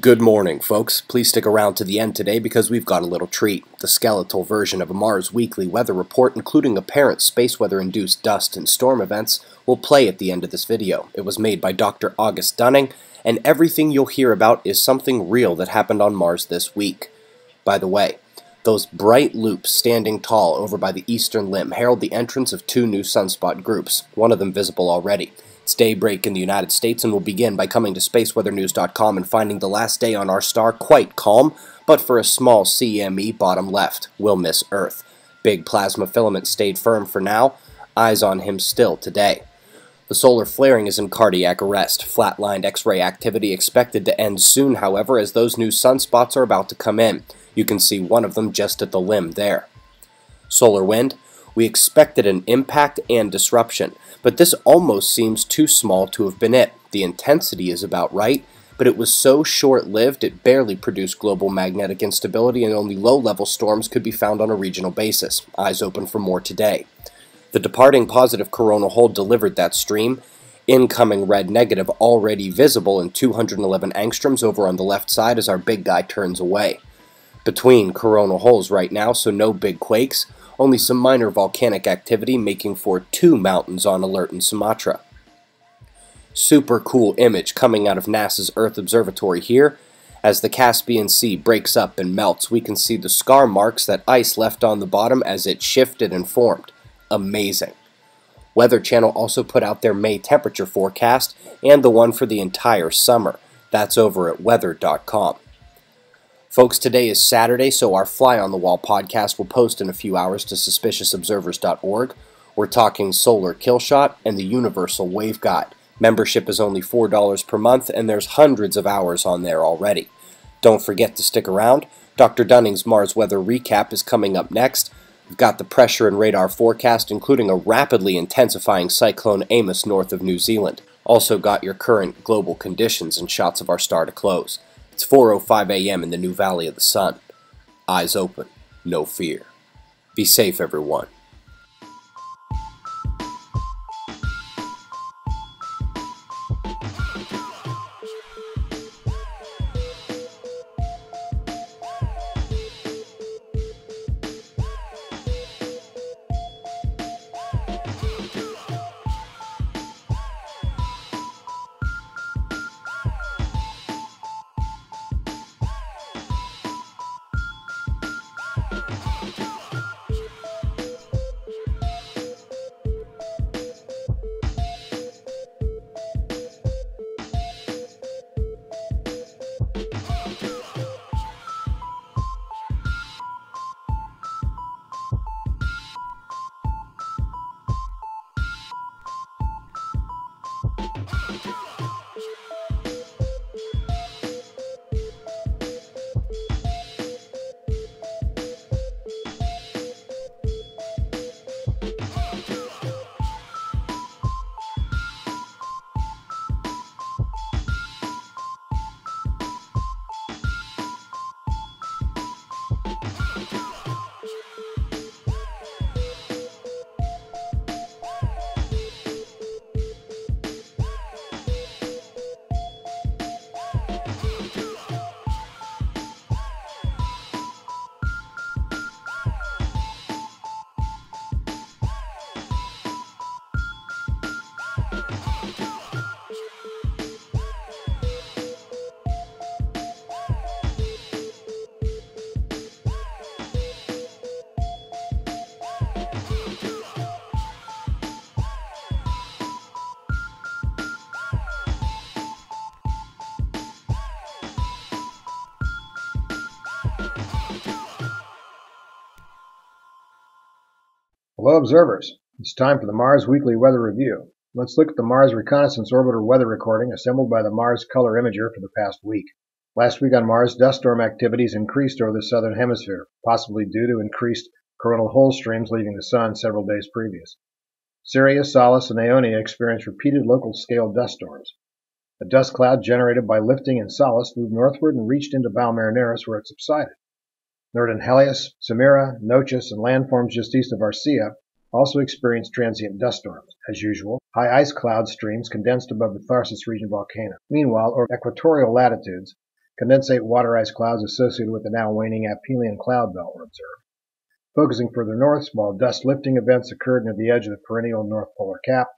Good morning, folks. Please stick around to the end today because we've got a little treat. The skeletal version of a Mars weekly weather report, including apparent space weather induced dust and storm events, will play at the end of this video. It was made by Dr. August Dunning, and everything you'll hear about is something real that happened on Mars this week. By the way, those bright loops standing tall over by the eastern limb herald the entrance of two new sunspot groups, one of them visible already. Daybreak in the United States, and we'll begin by coming to spaceweathernews.com and finding the last day on our star quite calm, but for a small CME bottom left, we'll miss Earth. Big plasma filament stayed firm for now, eyes on him still today. The solar flaring is in cardiac arrest. Flatlined X ray activity expected to end soon, however, as those new sunspots are about to come in. You can see one of them just at the limb there. Solar wind, we expected an impact and disruption, but this almost seems too small to have been it. The intensity is about right, but it was so short lived it barely produced global magnetic instability, and only low level storms could be found on a regional basis. Eyes open for more today. The departing positive coronal hole delivered that stream. Incoming red negative already visible in 211 angstroms over on the left side as our big guy turns away. Between coronal holes right now, so no big quakes, only some minor volcanic activity making for two mountains on alert in Sumatra. Super cool image coming out of NASA's Earth Observatory here. As the Caspian Sea breaks up and melts, we can see the scar marks that ice left on the bottom as it shifted and formed. Amazing. Weather Channel also put out their May temperature forecast and the one for the entire summer. That's over at weather.com. Folks, today is Saturday, so our Fly on the Wall podcast will post in a few hours to suspiciousobservers.org. We're talking Solar Killshot and the Universal Wave Guide. Membership is only $4 per month, and there's hundreds of hours on there already. Don't forget to stick around. Dr. Dunning's Mars weather recap is coming up next. We've got the pressure and radar forecast, including a rapidly intensifying cyclone Amos north of New Zealand. Also got your current global conditions and shots of our star to close. It's 4:05 a.m. in the new Valley of the Sun. Eyes open, no fear. Be safe, everyone. Hello observers, it's time for the Mars Weekly Weather Review. Let's look at the Mars Reconnaissance Orbiter weather recording assembled by the Mars Color Imager for the past week. Last week on Mars, dust storm activities increased over the southern hemisphere, possibly due to increased coronal hole streams leaving the Sun several days previous. Sirius, Solis, and Ionia experienced repeated local scale dust storms. A dust cloud generated by lifting in Solis moved northward and reached into Valles Marineris where it subsided. Northern Hellas, Cimmeria, Noachis, and landforms just east of Arcia also experienced transient dust storms. As usual, high ice cloud streams condensed above the Tharsis region volcano. Meanwhile, over equatorial latitudes, Condensate water ice clouds associated with the now waning aphelion cloud belt were observed. Focusing further north, small dust lifting events occurred near the edge of the perennial North Polar Cap,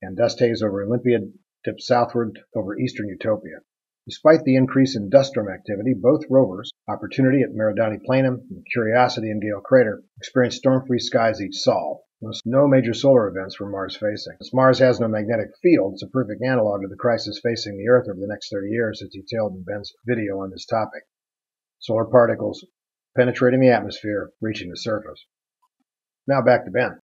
and dust haze over Olympia dipped southward over eastern Utopia. Despite the increase in dust storm activity, both rovers, Opportunity at Meridiani Planum and Curiosity in Gale Crater, experienced storm-free skies each sol. No major solar events were Mars facing. As Mars has no magnetic field, it's a perfect analog to the crisis facing the Earth over the next 30 years as detailed in Ben's video on this topic. Solar particles penetrating the atmosphere, reaching the surface. Now back to Ben.